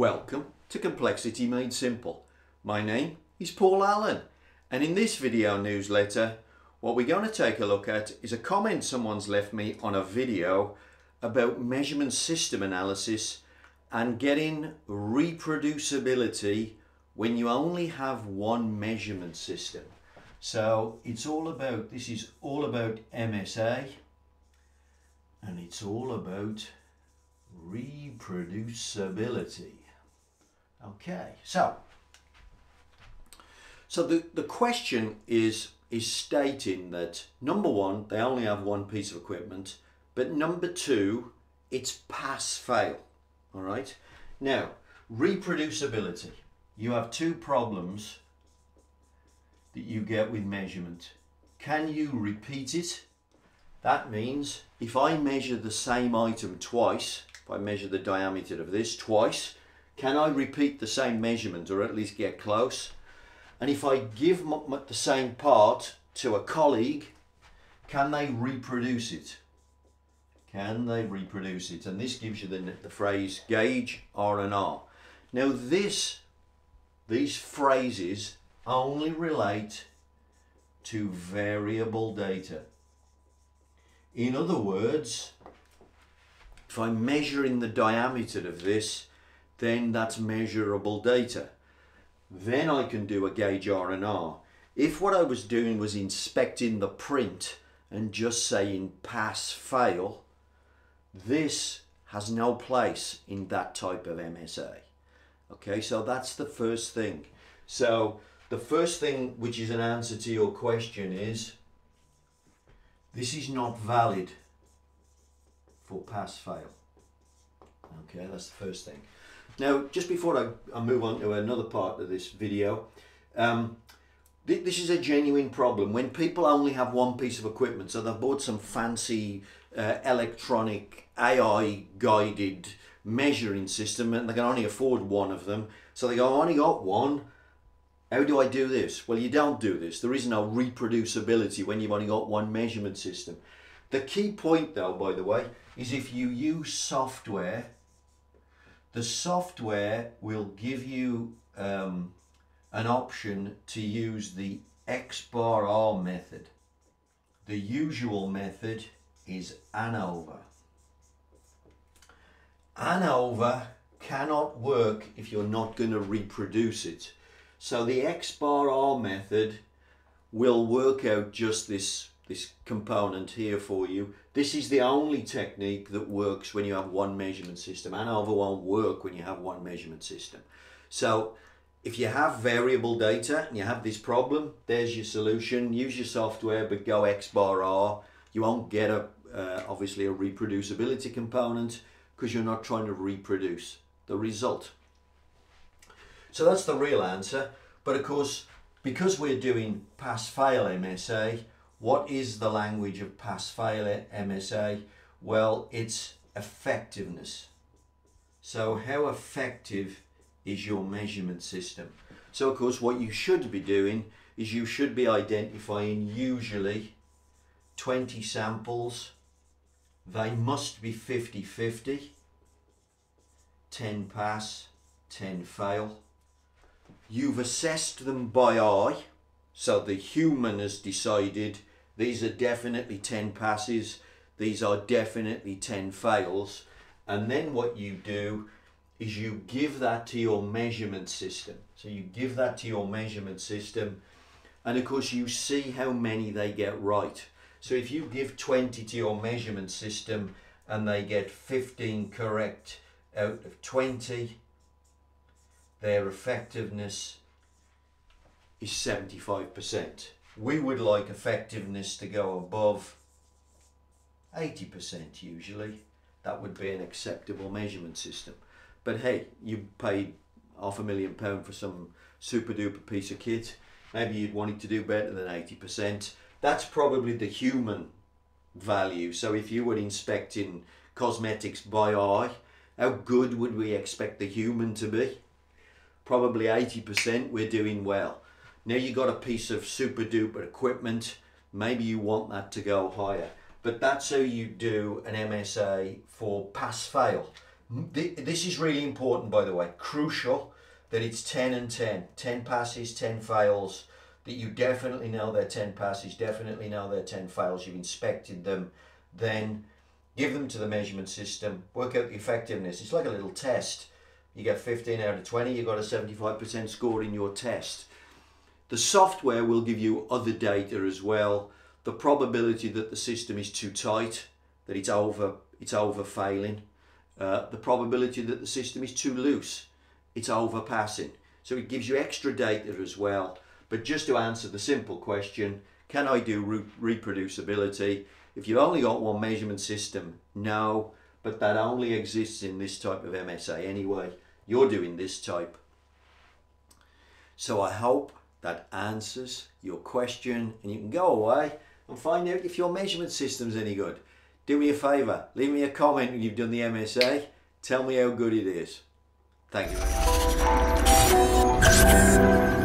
Welcome to Complexity Made Simple. My name is Paul Allen and in this video newsletter what we're going to take a look at is a comment someone's left me on a video about measurement system analysis and getting reproducibility when you only have one measurement system. So it's all about, this is all about MSA and it's all about reproducibility. Okay, so so the, the question is is stating that number one, they only have one piece of equipment, but number two, it's pass fail. All right. Now, reproducibility. You have two problems that you get with measurement. Can you repeat it? That means if I measure the same item twice, if I measure the diameter of this twice, can I repeat the same measurement or at least get close? And if I give the same part to a colleague, can they reproduce it? Can they reproduce it? And this gives you the, the phrase gauge R and R. Now this, these phrases only relate to variable data. In other words, if I'm measuring the diameter of this, then that's measurable data. Then I can do a gauge R and R. If what I was doing was inspecting the print and just saying pass fail, this has no place in that type of MSA. Okay, so that's the first thing. So the first thing which is an answer to your question is this is not valid for pass fail. Okay, that's the first thing. Now, just before I, I move on to another part of this video, um, th this is a genuine problem. When people only have one piece of equipment, so they've bought some fancy uh, electronic AI guided measuring system and they can only afford one of them. So they go, I only got one. How do I do this? Well, you don't do this. There is no reproducibility when you've only got one measurement system. The key point though, by the way, is if you use software the software will give you um, an option to use the X bar R method. The usual method is ANOVA. ANOVA cannot work if you're not going to reproduce it. So the X bar R method will work out just this this component here for you. This is the only technique that works when you have one measurement system. and ANOVA won't work when you have one measurement system. So if you have variable data and you have this problem, there's your solution. Use your software, but go X bar R. You won't get a uh, obviously a reproducibility component because you're not trying to reproduce the result. So that's the real answer. But of course, because we're doing pass-fail MSA, what is the language of pass-fail MSA? Well, it's effectiveness. So how effective is your measurement system? So of course what you should be doing is you should be identifying usually 20 samples. They must be 50-50. 10 pass, 10 fail. You've assessed them by eye. So the human has decided these are definitely 10 passes. These are definitely 10 fails. And then what you do is you give that to your measurement system. So you give that to your measurement system and of course you see how many they get right. So if you give 20 to your measurement system and they get 15 correct out of 20, their effectiveness is 75% we would like effectiveness to go above 80% usually. That would be an acceptable measurement system. But hey, you paid half a million pound for some super duper piece of kit. Maybe you'd want it to do better than 80%. That's probably the human value. So if you were inspecting cosmetics by eye, how good would we expect the human to be? Probably 80% we're doing well. Now you got a piece of super duper equipment, maybe you want that to go higher. But that's how you do an MSA for pass fail. This is really important, by the way, crucial that it's 10 and 10. 10 passes, 10 fails, that you definitely know they're 10 passes, definitely know they're 10 fails, you've inspected them, then give them to the measurement system, work out the effectiveness. It's like a little test. You get 15 out of 20, you got a 75% score in your test. The software will give you other data as well. The probability that the system is too tight, that it's over, it's over failing. Uh, the probability that the system is too loose, it's overpassing. So it gives you extra data as well. But just to answer the simple question, can I do re reproducibility? If you've only got one measurement system, no, but that only exists in this type of MSA anyway. You're doing this type. So I hope that answers your question and you can go away and find out if your measurement system's any good. Do me a favour, leave me a comment when you've done the MSA. Tell me how good it is. Thank you.